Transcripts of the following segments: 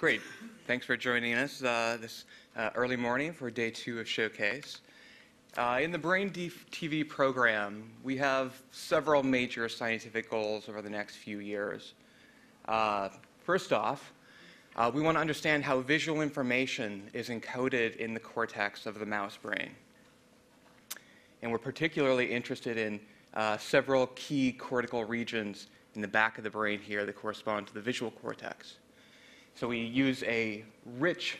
Great. Thanks for joining us uh, this uh, early morning for day two of Showcase. Uh, in the Brain TV program, we have several major scientific goals over the next few years. Uh, first off, uh, we want to understand how visual information is encoded in the cortex of the mouse brain. And we're particularly interested in uh, several key cortical regions in the back of the brain here that correspond to the visual cortex. So we use a rich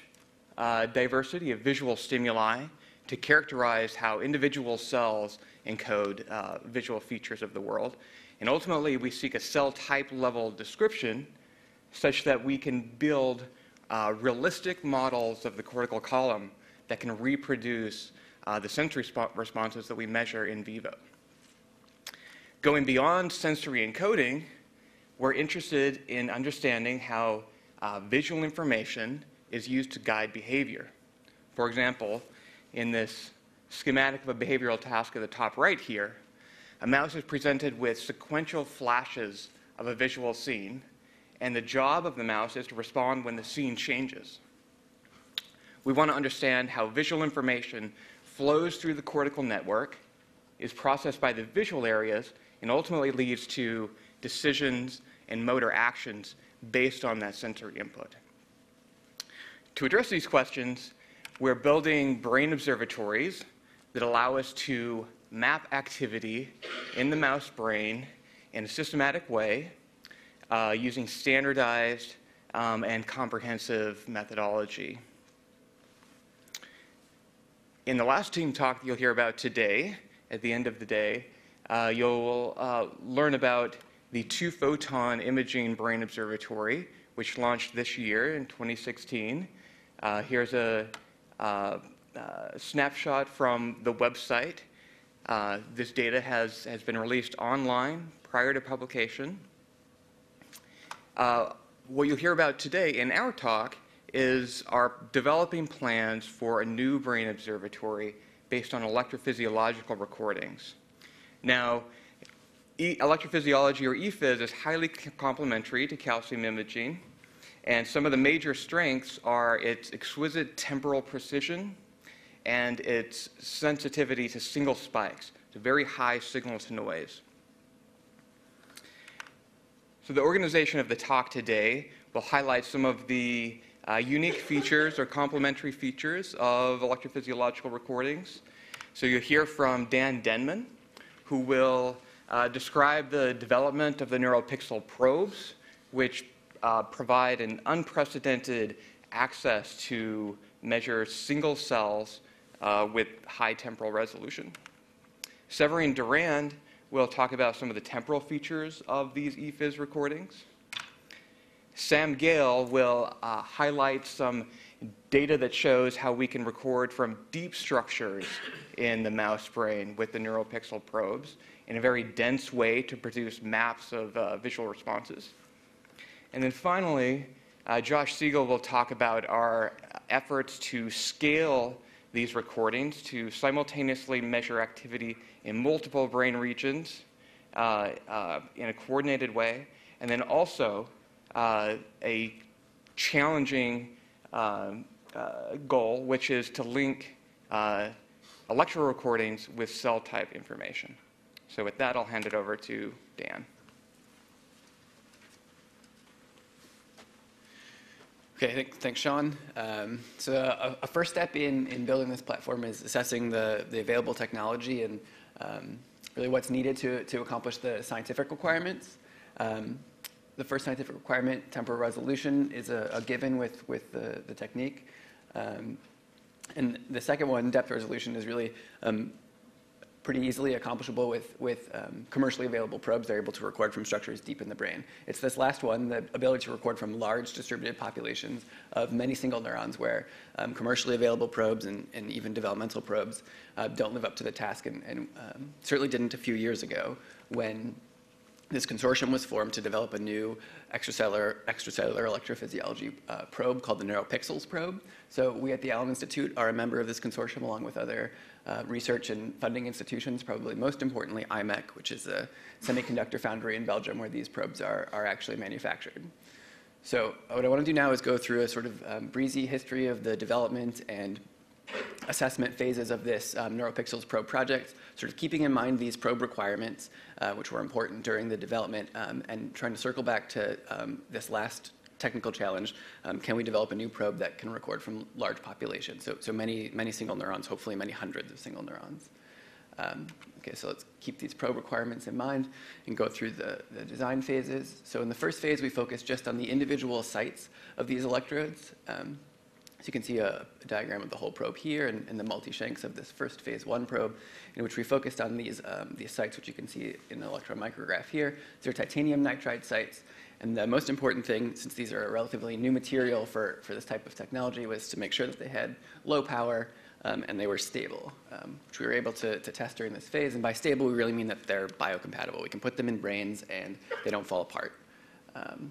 uh, diversity of visual stimuli to characterize how individual cells encode uh, visual features of the world. And ultimately, we seek a cell type level description such that we can build uh, realistic models of the cortical column that can reproduce uh, the sensory responses that we measure in vivo. Going beyond sensory encoding, we're interested in understanding how uh, visual information is used to guide behavior. For example, in this schematic of a behavioral task at the top right here, a mouse is presented with sequential flashes of a visual scene, and the job of the mouse is to respond when the scene changes. We want to understand how visual information flows through the cortical network, is processed by the visual areas, and ultimately leads to decisions and motor actions based on that sensory input. To address these questions, we're building brain observatories that allow us to map activity in the mouse brain in a systematic way uh, using standardized um, and comprehensive methodology. In the last team talk that you'll hear about today, at the end of the day, uh, you'll uh, learn about the Two Photon Imaging Brain Observatory, which launched this year in 2016. Uh, here's a uh, uh, snapshot from the website. Uh, this data has, has been released online prior to publication. Uh, what you'll hear about today in our talk is our developing plans for a new brain observatory based on electrophysiological recordings. Now, e electrophysiology or EPhys is highly complementary to calcium imaging, and some of the major strengths are its exquisite temporal precision and its sensitivity to single spikes, to very high signal to noise. So the organization of the talk today will highlight some of the uh, unique features or complementary features of electrophysiological recordings. So you'll hear from Dan Denman, who will uh, describe the development of the NeuroPixel probes, which uh, provide an unprecedented access to measure single cells uh, with high temporal resolution. Severine Durand will talk about some of the temporal features of these EPhys recordings. Sam Gale will uh, highlight some data that shows how we can record from deep structures in the mouse brain with the NeuroPixel probes in a very dense way to produce maps of uh, visual responses. And then finally, uh, Josh Siegel will talk about our efforts to scale these recordings to simultaneously measure activity in multiple brain regions uh, uh, in a coordinated way, and then also uh, a challenging um, uh, goal, which is to link uh, electro recordings with cell type information. So with that, I'll hand it over to Dan. Okay, thanks, Shawn. Um, so a, a, first step in, in building this platform is assessing the, the available technology and um, really what's needed to, to accomplish the scientific requirements. Um, the first scientific requirement, temporal resolution, is a, a given with, with the, the technique. Um, and the second one, depth resolution, is really um, pretty easily accomplishable with, with um, commercially available probes. They're able to record from structures deep in the brain. It's this last one, the ability to record from large distributed populations of many single neurons where um, commercially available probes and, and even developmental probes uh, don't live up to the task and, and um, certainly didn't a few years ago when this consortium was formed to develop a new extracellular, extracellular electrophysiology uh, probe called the NeuroPixels probe. So we at the Allen Institute are a member of this consortium along with other uh, research and funding institutions, probably most importantly IMEC, which is a semiconductor foundry in Belgium where these probes are, are actually manufactured. So what I want to do now is go through a sort of um, breezy history of the development and assessment phases of this um, NeuroPixels probe project, sort of keeping in mind these probe requirements, uh, which were important during the development, um, and trying to circle back to um, this last technical challenge. Um, can we develop a new probe that can record from large populations? So, so many, many single neurons, hopefully many hundreds of single neurons. Um, okay, so let's keep these probe requirements in mind and go through the, the design phases. So in the first phase, we focus just on the individual sites of these electrodes. Um, so you can see a, a, diagram of the whole probe here and, and the multi-shanks of this first phase one probe, in which we focused on these, um, these sites, which you can see in the electron micrograph here. These are titanium nitride sites. And the most important thing, since these are a relatively new material for, for this type of technology, was to make sure that they had low power um, and they were stable, um, which we were able to, to test during this phase. And by stable, we really mean that they're biocompatible. We can put them in brains and they don't fall apart. Um,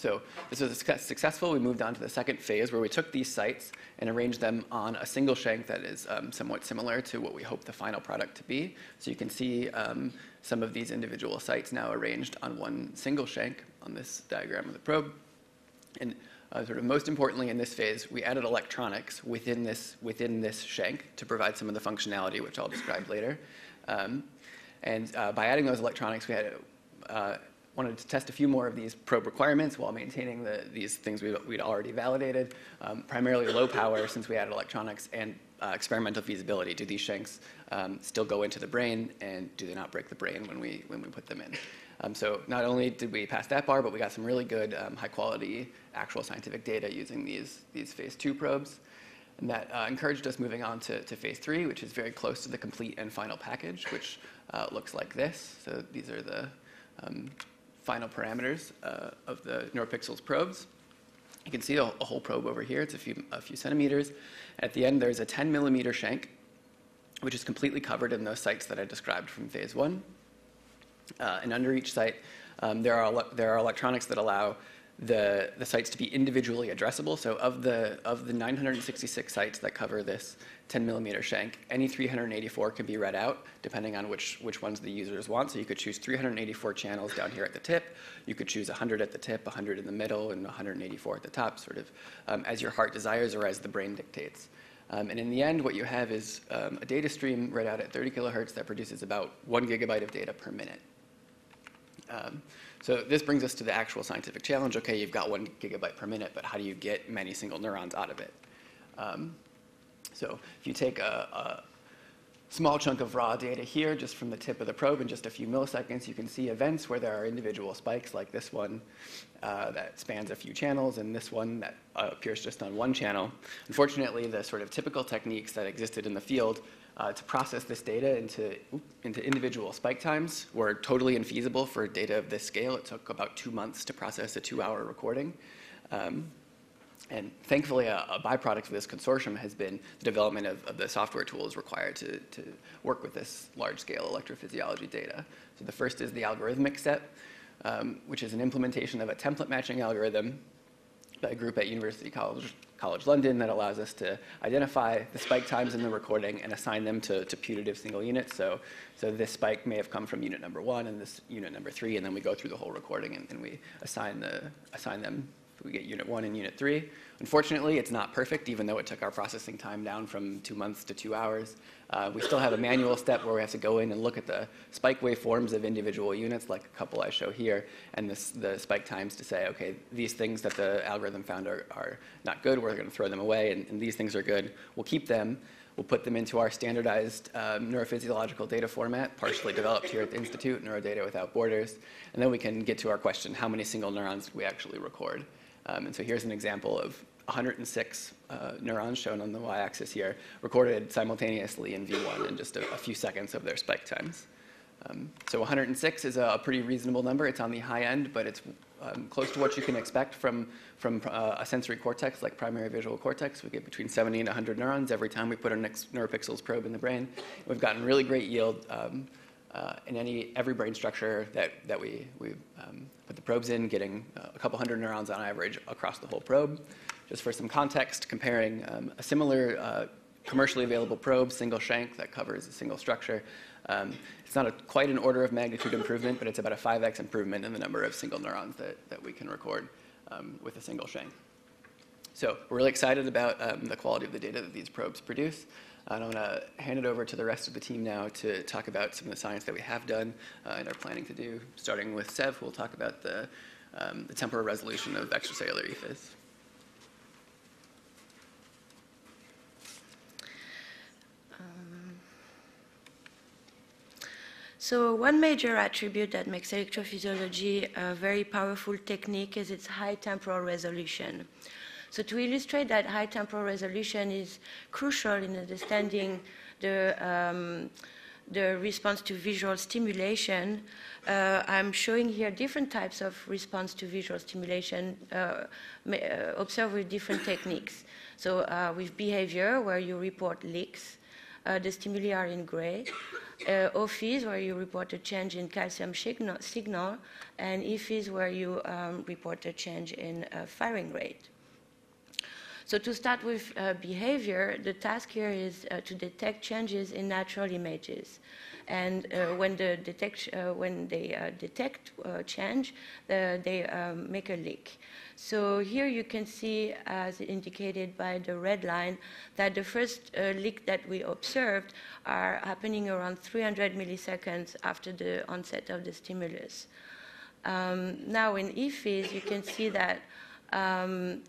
so this was successful. We moved on to the second phase where we took these sites and arranged them on a single shank that is um, somewhat similar to what we hope the final product to be. So you can see um, some of these individual sites now arranged on one single shank on this diagram of the probe. And uh, sort of most importantly in this phase, we added electronics within this, within this shank to provide some of the functionality, which I'll describe later. Um, and uh, by adding those electronics, we had uh, wanted to test a few more of these probe requirements while maintaining the, these things we'd, we'd already validated, um, primarily low power since we added electronics and uh, experimental feasibility. Do these shanks um, still go into the brain and do they not break the brain when we, when we put them in? Um, so not only did we pass that bar, but we got some really good um, high quality actual scientific data using these, these phase two probes. And that uh, encouraged us moving on to, to phase three, which is very close to the complete and final package, which uh, looks like this. So these are the um, final parameters uh, of the NeuroPixels probes. You can see a, a, whole probe over here. It's a few, a few centimeters. At the end, there's a 10 millimeter shank, which is completely covered in those sites that I described from phase one. Uh, and under each site, um, there, are, there are electronics that allow the, the sites to be individually addressable. So of the, of the 966 sites that cover this 10 millimeter shank, any 384 can be read out depending on which, which ones the users want. So you could choose 384 channels down here at the tip. You could choose 100 at the tip, 100 in the middle, and 184 at the top, sort of um, as your heart desires or as the brain dictates. Um, and in the end, what you have is um, a data stream read out at 30 kilohertz that produces about one gigabyte of data per minute. So this brings us to the actual scientific challenge. Okay, you've got one gigabyte per minute, but how do you get many single neurons out of it? Um, so if you take a, a, small chunk of raw data here, just from the tip of the probe in just a few milliseconds, you can see events where there are individual spikes like this one uh, that spans a few channels and this one that uh, appears just on one channel. Unfortunately, the sort of typical techniques that existed in the field uh, to process this data into, into individual spike times were totally infeasible for data of this scale. It took about two months to process a two-hour recording. Um, and thankfully, a, a, byproduct of this consortium has been the development of, of the software tools required to, to work with this large-scale electrophysiology data. So the first is the algorithmic set, um, which is an implementation of a template matching algorithm a group at University College College London that allows us to identify the spike times in the recording and assign them to, to putative single units. So, so this spike may have come from unit number one and this unit number three, and then we go through the whole recording and, and we assign, the, assign them we get unit one and unit three. Unfortunately, it's not perfect, even though it took our processing time down from two months to two hours. Uh, we still have a manual step where we have to go in and look at the spike waveforms of individual units, like a couple I show here, and this, the spike times to say, okay, these things that the algorithm found are, are not good, we're going to throw them away, and, and, these things are good, we'll keep them. We'll put them into our standardized um, neurophysiological data format, partially developed here at the Institute, Neurodata Without Borders, and then we can get to our question, how many single neurons we actually record? Um, and so here's an example of 106 uh, neurons shown on the y-axis here, recorded simultaneously in V1 in just a, a few seconds of their spike times. Um, so 106 is a, pretty reasonable number. It's on the high end, but it's um, close to what you can expect from, from uh, a sensory cortex like primary visual cortex. We get between 70 and 100 neurons every time we put our next NeuroPixels probe in the brain. We've gotten really great yield um, uh, in any every brain structure that, that we, we um, put the probes in, getting uh, a couple hundred neurons on average across the whole probe. Just for some context, comparing um, a similar uh, commercially available probe, single shank that covers a single structure. Um, it's not a, quite an order of magnitude improvement, but it's about a 5x improvement in the number of single neurons that, that we can record. um, with a single shank. So we're really excited about um, the quality of the data that these probes produce. And I'm going to hand it over to the rest of the team now to talk about some of the science that we have done uh, and are planning to do, starting with Sev, who will talk about the, um, the temporal resolution of extracellular EPhys. So one major attribute that makes electrophysiology a very powerful technique is its high temporal resolution. So to illustrate that high temporal resolution is crucial in understanding the, um, the response to visual stimulation, uh, I'm showing here different types of response to visual stimulation uh, uh, observed with different techniques. So uh, with behavior, where you report licks, uh, the stimuli are in gray uh, OPhys, where you report a change in calcium signal, signal and EPhys, where you um, report a change in uh, firing rate. So to start with uh, behavior, the task here is uh, to detect changes in natural images. And uh, when, the detect, uh, when they uh, detect change, they um, make a leak. So here you can see, as indicated by the red line, that the first lick that we observed are happening around 300 milliseconds after the onset of the stimulus. Um, now in EFIS, you can see that um,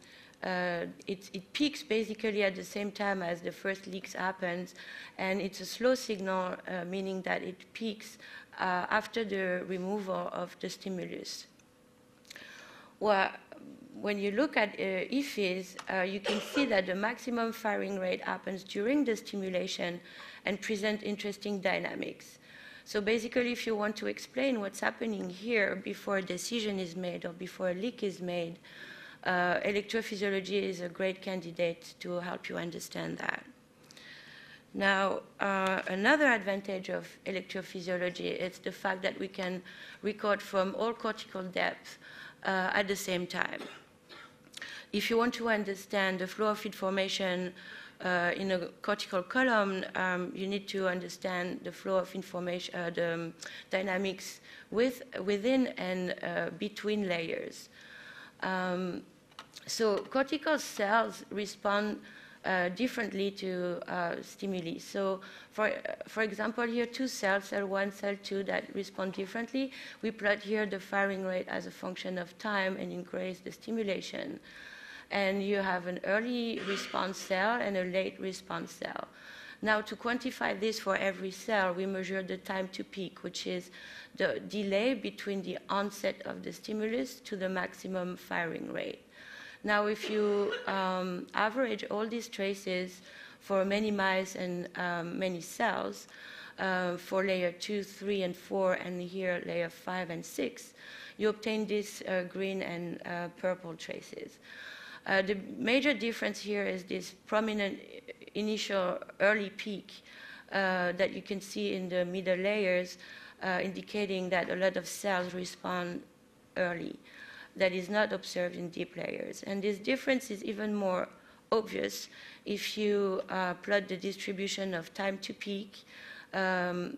uh, it, it, peaks basically at the same time as the first leaks happens, and it's a slow signal, uh, meaning that it peaks uh, after the removal of the stimulus. Well, when you look at uh, EPhys, uh, you can see that the maximum firing rate happens during the stimulation and present interesting dynamics. So basically, if you want to explain what's happening here before a decision is made or before a leak is made, uh, electrophysiology is a great candidate to help you understand that. Now, uh, another advantage of electrophysiology is the fact that we can record from all cortical depths uh, at the same time if you want to understand the flow of information uh, in a cortical column, um, you need to understand the flow of information, uh, the um, dynamics with, within and uh, between layers. Um, so cortical cells respond uh, differently to uh, stimuli. So, for, for example, here two cells, cell one, cell two, that respond differently. We plot here the firing rate as a function of time and increase the stimulation and you have an early response cell and a late response cell. Now, to quantify this for every cell, we measure the time to peak, which is the delay between the onset of the stimulus to the maximum firing rate. Now, if you um, average all these traces for many mice and um, many cells, uh, for layer 2, 3, and 4, and here layer 5 and 6, you obtain these uh, green and uh, purple traces. Uh, the major difference here is this prominent initial early peak uh, that you can see in the middle layers, uh, indicating that a lot of cells respond early. That is not observed in deep layers. And this difference is even more obvious if you uh, plot the distribution of time to peak. Um,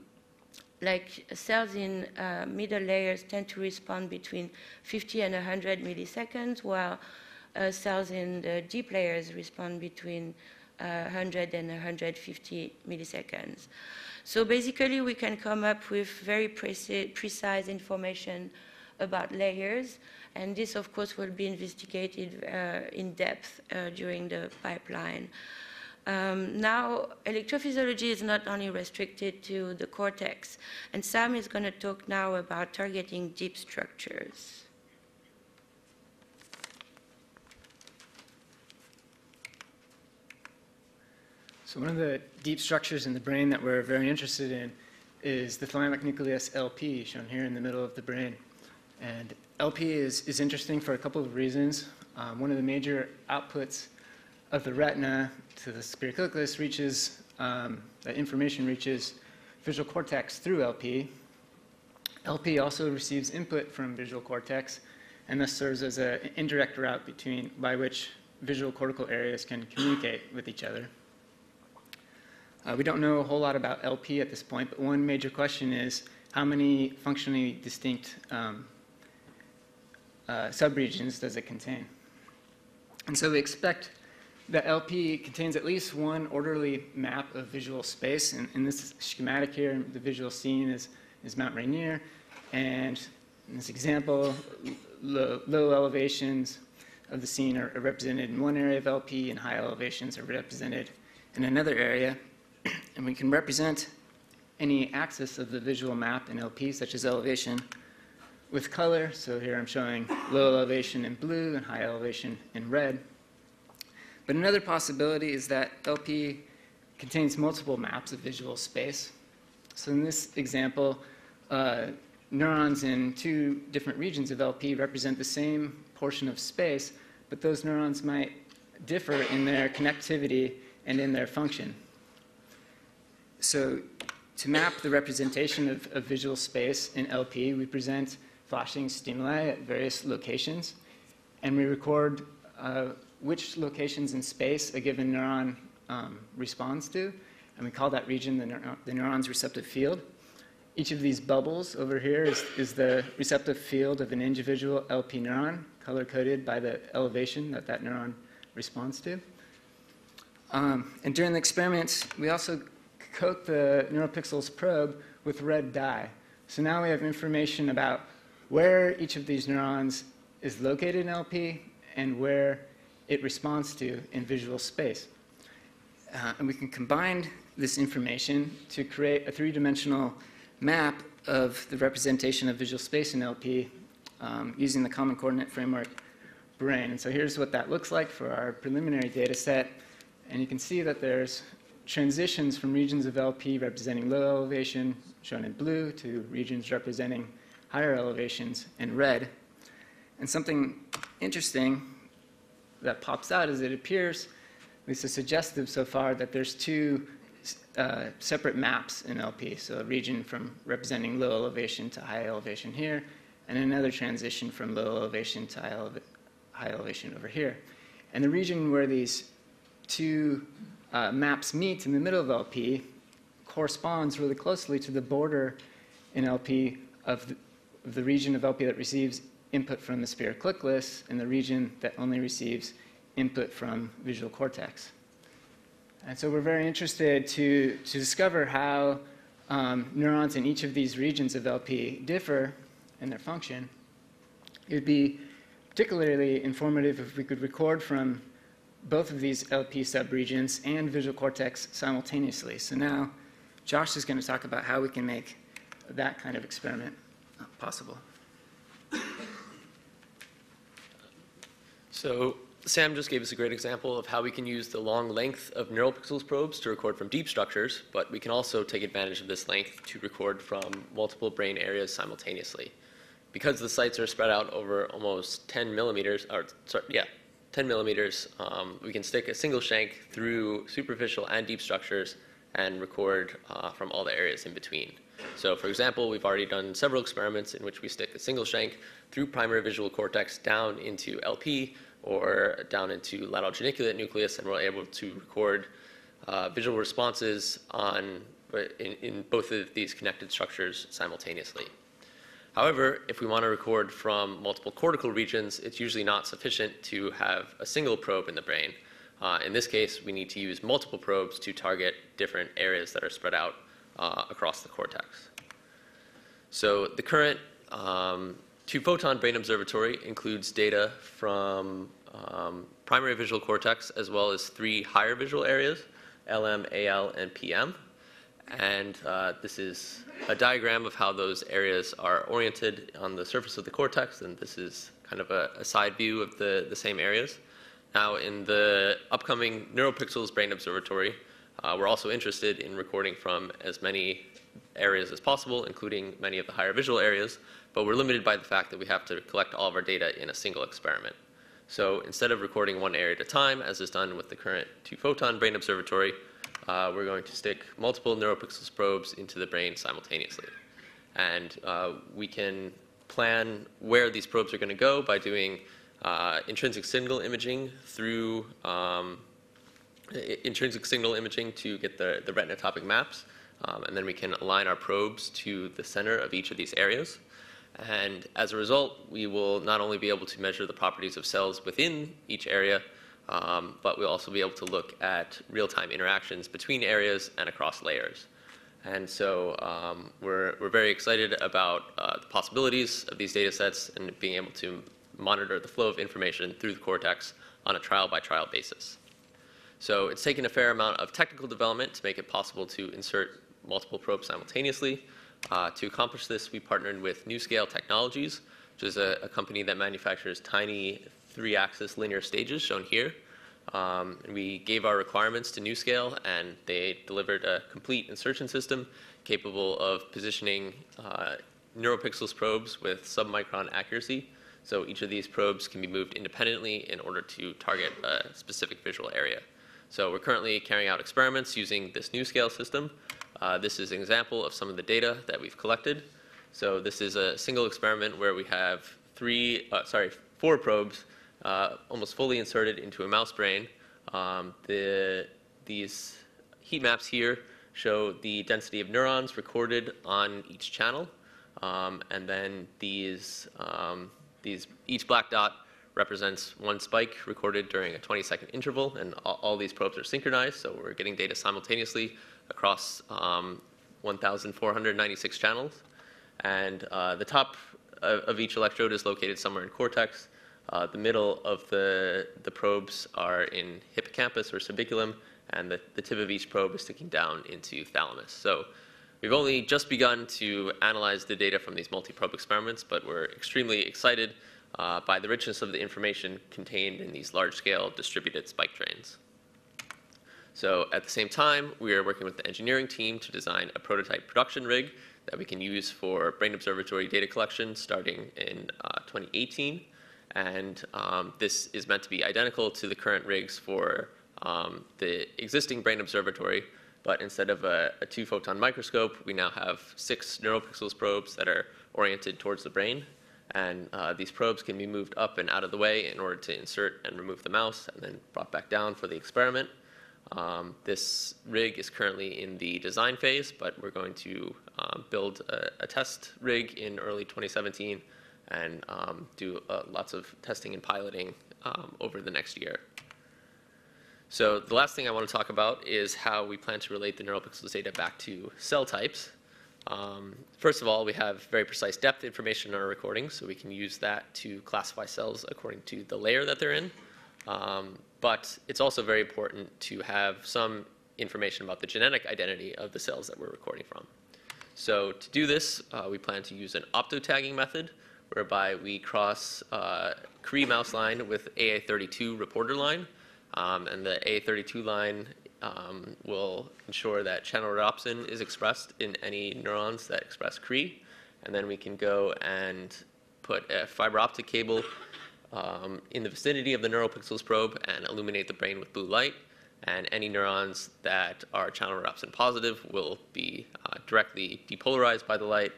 like cells in uh, middle layers tend to respond between 50 and 100 milliseconds, while uh, cells in the deep layers respond between uh, 100 and 150 milliseconds. So basically, we can come up with very preci precise information about layers, and this, of course, will be investigated uh, in depth uh, during the pipeline. Um, now, electrophysiology is not only restricted to the cortex, and Sam is going to talk now about targeting deep structures. So one of the deep structures in the brain that we're very interested in is the thalamic nucleus LP, shown here in the middle of the brain. And LP is, is interesting for a couple of reasons. Um, one of the major outputs of the retina to the superior colliculus reaches, um, information reaches visual cortex through LP. LP also receives input from visual cortex and thus serves as an indirect route between, by which visual cortical areas can communicate with each other. Uh, we don't know a whole lot about LP at this point, but one major question is how many functionally distinct um, uh, subregions does it contain? And so we expect that LP contains at least one orderly map of visual space. And in this schematic here, the visual scene is, is Mount Rainier. And in this example, low, low elevations of the scene are, are represented in one area of LP, and high elevations are represented in another area. And we can represent any axis of the visual map in LP, such as elevation, with color. So here I'm showing low elevation in blue and high elevation in red. But another possibility is that LP contains multiple maps of visual space. So in this example, uh, neurons in two different regions of LP represent the same portion of space, but those neurons might differ in their connectivity and in their function. So to map the representation of, of visual space in LP, we present flashing stimuli at various locations, and we record uh, which locations in space a given neuron um, responds to, and we call that region the, the neuron's receptive field. Each of these bubbles over here is, is the receptive field of an individual LP neuron, color coded by the elevation that that neuron responds to. Um, and during the experiments, we also coat the NeuroPixels probe with red dye. So now we have information about where each of these neurons is located in LP and where it responds to in visual space. Uh, and we can combine this information to create a three-dimensional map of the representation of visual space in LP um, using the Common Coordinate Framework brain. And so here's what that looks like for our preliminary data set. And you can see that there's transitions from regions of LP representing low elevation, shown in blue, to regions representing higher elevations in red. And something interesting that pops out is it appears, at least is suggestive so far, that there's two uh, separate maps in LP. So a region from representing low elevation to high elevation here, and another transition from low elevation to high, high elevation over here. And the region where these two uh, maps meet in the middle of LP corresponds really closely to the border in LP of the, of the region of LP that receives input from the superior colliculus and the region that only receives input from visual cortex. And so we're very interested to, to discover how um, neurons in each of these regions of LP differ in their function. It would be particularly informative if we could record from both of these LP subregions and visual cortex simultaneously. So now Josh is going to talk about how we can make that kind of experiment possible. So Sam just gave us a great example of how we can use the long length of NeuroPixels probes to record from deep structures, but we can also take advantage of this length to record from multiple brain areas simultaneously. Because the sites are spread out over almost 10 millimeters, or sorry, yeah, 10 millimeters, um, we can stick a single shank through superficial and deep structures and record uh, from all the areas in between. So for example, we've already done several experiments in which we stick a single shank through primary visual cortex down into LP or down into lateral geniculate nucleus, and we're able to record uh, visual responses on, in, in both of these connected structures simultaneously. However, if we want to record from multiple cortical regions, it's usually not sufficient to have a single probe in the brain. Uh, in this case, we need to use multiple probes to target different areas that are spread out uh, across the cortex. So the current um, two-photon brain observatory includes data from um, primary visual cortex as well as three higher visual areas, LM, AL, and PM. And uh, this is a diagram of how those areas are oriented on the surface of the cortex, and this is kind of a, a side view of the, the same areas. Now, in the upcoming NeuroPixels Brain Observatory, uh, we're also interested in recording from as many areas as possible, including many of the higher visual areas, but we're limited by the fact that we have to collect all of our data in a single experiment. So instead of recording one area at a time, as is done with the current two-photon brain observatory, uh, we're going to stick multiple NeuroPixels probes into the brain simultaneously. And uh, we can plan where these probes are going to go by doing uh, intrinsic signal imaging through um, intrinsic signal imaging to get the, the retinotopic maps. Um, and then we can align our probes to the center of each of these areas. And as a result, we will not only be able to measure the properties of cells within each area, um, but we'll also be able to look at real-time interactions between areas and across layers. And so um, we're, we're very excited about uh, the possibilities of these data sets and being able to monitor the flow of information through the cortex on a trial-by-trial basis. So it's taken a fair amount of technical development to make it possible to insert multiple probes simultaneously. Uh, to accomplish this, we partnered with New Scale Technologies, which is a, a company that manufactures tiny three-axis linear stages, shown here. Um, we gave our requirements to New Scale, and they delivered a complete insertion system capable of positioning uh, NeuroPixels probes with submicron accuracy. So each of these probes can be moved independently in order to target a specific visual area. So we're currently carrying out experiments using this new scale system. Uh, this is an example of some of the data that we've collected. So this is a single experiment where we have three, uh, sorry, four probes uh, almost fully inserted into a mouse brain. Um, the, these heat maps here show the density of neurons recorded on each channel. Um, and then these, um, these, each black dot represents one spike recorded during a 20 second interval, and all, all these probes are synchronized, so we're getting data simultaneously across um, 1,496 channels. And uh, the top of, of, each electrode is located somewhere in cortex. Uh, the middle of the, the probes are in hippocampus or subiculum, and the, the tip of each probe is sticking down into thalamus. So we've only just begun to analyze the data from these multi-probe experiments, but we're extremely excited uh, by the richness of the information contained in these large-scale distributed spike trains. So at the same time, we are working with the engineering team to design a prototype production rig that we can use for Brain Observatory data collection starting in uh, 2018. And um, this is meant to be identical to the current rigs for um, the existing Brain Observatory, but instead of a, a two photon microscope, we now have six neuropixels probes that are oriented towards the brain. And uh, these probes can be moved up and out of the way in order to insert and remove the mouse and then brought back down for the experiment. Um, this rig is currently in the design phase, but we're going to um, build a, a, test rig in early 2017 and um, do uh, lots of testing and piloting um, over the next year. So the last thing I want to talk about is how we plan to relate the NeuroPixels data back to cell types. Um, first of all, we have very precise depth information in our recordings, so we can use that to classify cells according to the layer that they're in. Um, but it's also very important to have some information about the genetic identity of the cells that we're recording from. So to do this, uh, we plan to use an opto-tagging method, whereby we cross uh, Cre mouse line with Ai32 reporter line. Um, and the Ai32 line um, will ensure that channel rhodopsin is expressed in any neurons that express Cre. And then we can go and put a fiber optic cable um, in the vicinity of the neuropixels probe and illuminate the brain with blue light. And any neurons that are channel rhodopsin positive will be uh, directly depolarized by the light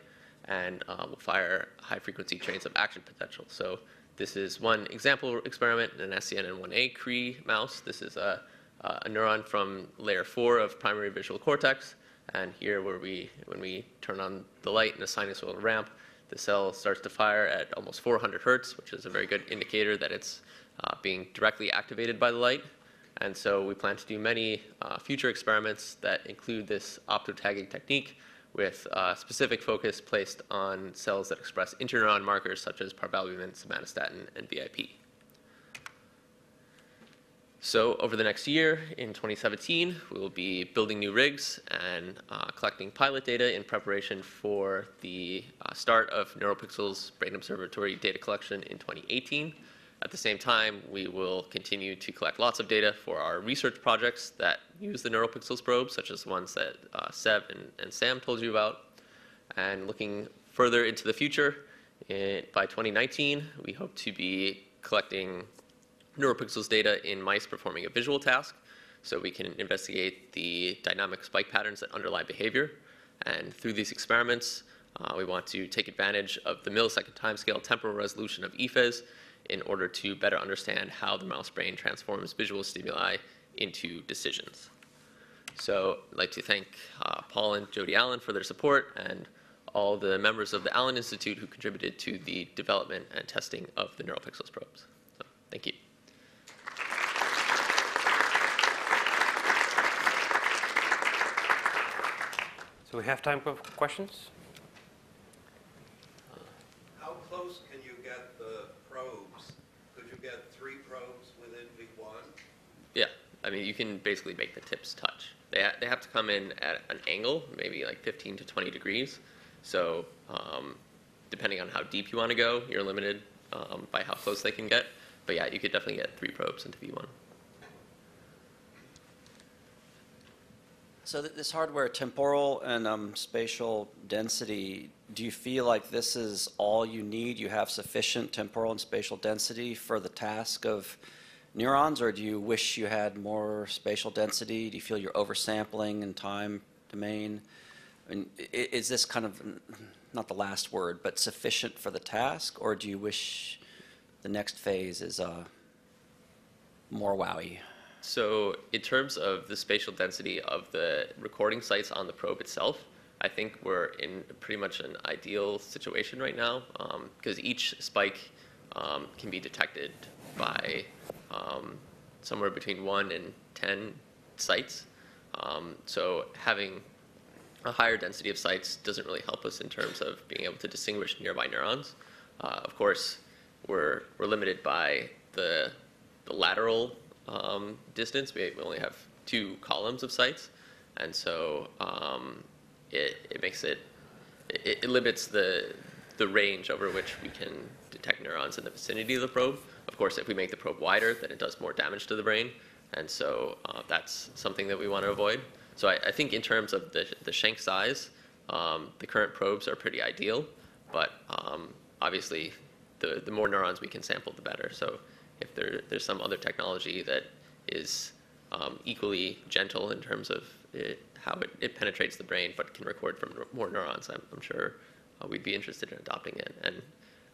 and uh, will fire high frequency trains of action potential. So this is one example experiment in an SCNN1A Cre mouse. This is a, uh, a neuron from layer four of primary visual cortex. And here where we, when we turn on the light in a sinusoidal ramp, the cell starts to fire at almost 400 hertz, which is a very good indicator that it's uh, being directly activated by the light. And so we plan to do many uh, future experiments that include this optotagging technique with uh, specific focus placed on cells that express interneuron markers such as parvalbumin, somatostatin, and VIP. So over the next year, in 2017, we will be building new rigs and uh, collecting pilot data in preparation for the uh, start of NeuroPixel's Brain Observatory data collection in 2018. At the same time, we will continue to collect lots of data for our research projects that use the NeuroPixels probe, such as the ones that uh, Sev and, and, Sam told you about. And looking further into the future, it, by 2019, we hope to be collecting NeuroPixels data in mice performing a visual task, so we can investigate the dynamic spike patterns that underlie behavior. And through these experiments, uh, we want to take advantage of the millisecond timescale temporal resolution of EPhys in order to better understand how the mouse brain transforms visual stimuli into decisions. So I'd like to thank uh, Paul and Jody Allen for their support and all the members of the Allen Institute who contributed to the development and testing of the NeuroPixels probes. So, thank you. So we have time for questions? How close can you get the probes? Could you get three probes within V1? Yeah, I mean, you can basically make the tips touch. They, ha- they have to come in at an angle, maybe like 15 to 20 degrees. So, um, depending on how deep you want to go, you're limited um, by how close they can get. But yeah, you could definitely get three probes into V1. So th- this hardware, temporal and um, spatial density, do you feel like this is all you need? You have sufficient temporal and spatial density for the task of neurons, or do you wish you had more spatial density? Do you feel you're oversampling in time domain? I mean, is this kind of, not the last word, but sufficient for the task, or do you wish the next phase is uh, more wowy? So, in terms of the spatial density of the recording sites on the probe itself, I think we're in pretty much an ideal situation right now because each spike um, can be detected by um, somewhere between one and 10 sites. Um, so, having a higher density of sites doesn't really help us in terms of being able to distinguish nearby neurons. Uh, of course, we're, we're limited by the, the lateral um, distance. We, only have two columns of sites, and so um, it, it makes it, it, it limits the, the range over which we can detect neurons in the vicinity of the probe. Of course, if we make the probe wider, then it does more damage to the brain, and so uh, that's something that we want to avoid. So I, I think in terms of the, the shank size, um, the current probes are pretty ideal, but um, obviously the, the more neurons we can sample, the better. So if there, there's some other technology that is um, equally gentle in terms of it, how it, it penetrates the brain but can record from more neurons, I'm, I'm sure uh, we'd be interested in adopting it. And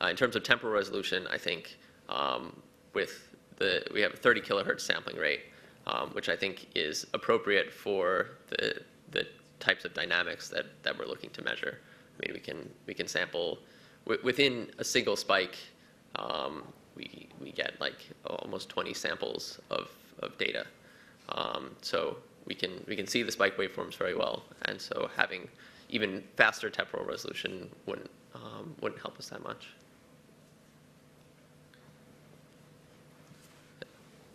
uh, in terms of temporal resolution, I think um, with the, we have a 30 kilohertz sampling rate, um, which I think is appropriate for the, the types of dynamics that, that we're looking to measure. I mean, we can, we can sample wi- within a single spike, um, we, we get like almost 20 samples of, of data. Um, so we can, we can see the spike waveforms very well. And so having even faster temporal resolution wouldn't, um, wouldn't help us that much.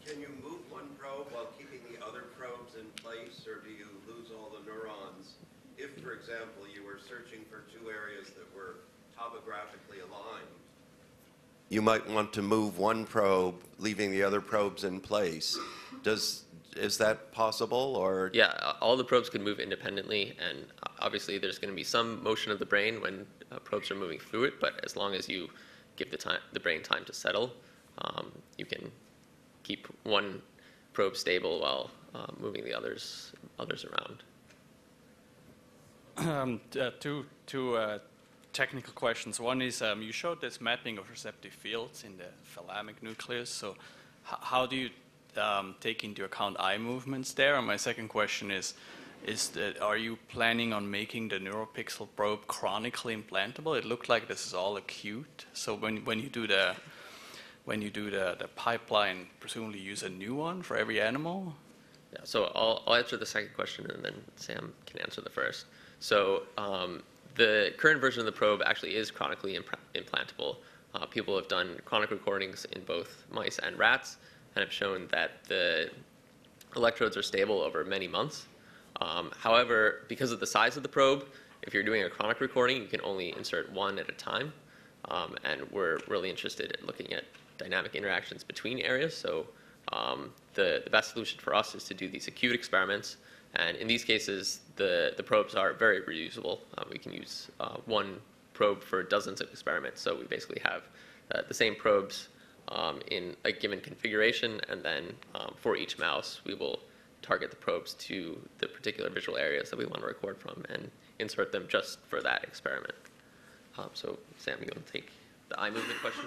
Can you move one probe while keeping the other probes in place, or do you lose all the neurons? If, for example, you were searching for two areas that were topographically aligned, you might want to move one probe, leaving the other probes in place. Does, is that possible, or? Yeah, uh, all the probes can move independently, and obviously there's going to be some motion of the brain when uh, probes are moving through it. But as long as you give the time, the brain time to settle, um, you can keep one probe stable while uh, moving the others others around. Um, t- uh, two two uh, technical questions. One is um, you showed this mapping of receptive fields in the thalamic nucleus. So, how do you um, take into account eye movements there? And my second question is. Is that, are you planning on making the neuropixel probe chronically implantable? It looked like this is all acute. So when, when you do the when you do the, the pipeline, presumably use a new one for every animal? Yeah, so I'll, I'll answer the second question and then Sam can answer the first. So um, the current version of the probe actually is chronically implantable. Uh, people have done chronic recordings in both mice and rats and have shown that the electrodes are stable over many months. Um, however, because of the size of the probe, if you're doing a chronic recording, you can only insert one at a time. Um, and we're really interested in looking at dynamic interactions between areas. So um, the, the best solution for us is to do these acute experiments. And in these cases, the, the probes are very reusable. Uh, we can use uh, one probe for dozens of experiments. So we basically have uh, the same probes um, in a given configuration, and then um, for each mouse, we will target the probes to the particular visual areas that we want to record from and insert them just for that experiment. Um, so, Sam, you want to take the eye movement question?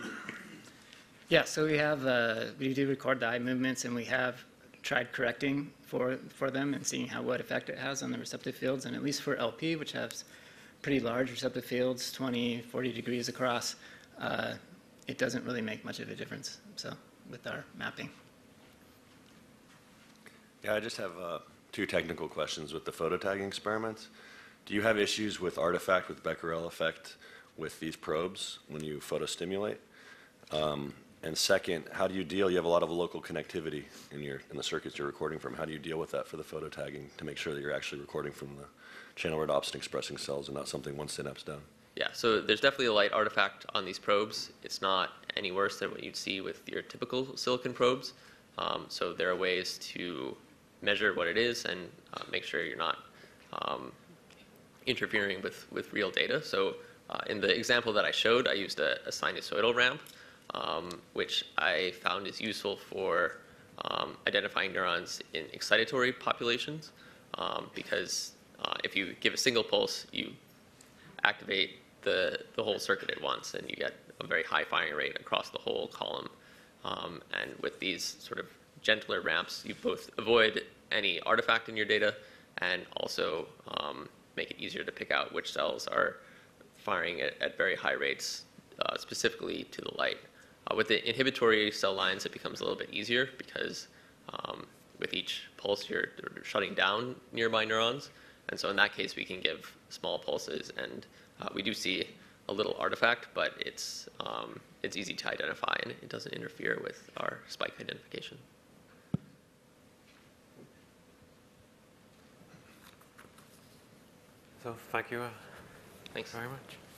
Yeah, so we have, uh, we do record the eye movements and we have tried correcting for, for them and seeing how, what effect it has on the receptive fields. And at least for LP, which has pretty large receptive fields, 20, 40 degrees across, uh, it doesn't really make much of a difference, so, with our mapping. Yeah, I just have uh, two technical questions with the photo tagging experiments. Do you have issues with artifact with Becquerel effect with these probes when you photostimulate? Um, And second, how do you deal, you have a lot of local connectivity in your, in the circuits you're recording from. How do you deal with that for the photo tagging to make sure that you're actually recording from the channel rhodopsin expressing cells and not something one synapse down? Yeah, so there's definitely a light artifact on these probes. It's not any worse than what you'd see with your typical silicon probes. Um, so there are ways to measure what it is and uh, make sure you're not um, interfering with, with real data. So uh, in the example that I showed, I used a, a sinusoidal ramp, um, which I found is useful for um, identifying neurons in excitatory populations, um, because uh, if you give a single pulse, you activate the, the whole circuit at once, and you get a very high firing rate across the whole column. Um, and with these sort of gentler ramps, you both avoid any artifact in your data and also um, make it easier to pick out which cells are firing at, at very high rates, uh, specifically to the light. Uh, with the inhibitory cell lines, it becomes a little bit easier because um, with each pulse, you're shutting down nearby neurons. And so in that case, we can give small pulses, and uh, we do see a little artifact, but it's, um, it's easy to identify, and it doesn't interfere with our spike identification. So thank you uh, Thanks. very much.